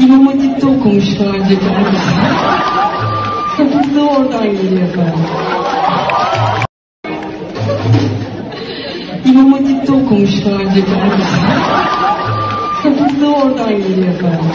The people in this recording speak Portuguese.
İmam Hatip'te okumuşlar dedi annesi. Sapıklığı oradan geliyor efendim. İmam Hatip'te okumuşlar dedi annesi. Sapıklığı oradan geliyor efendim.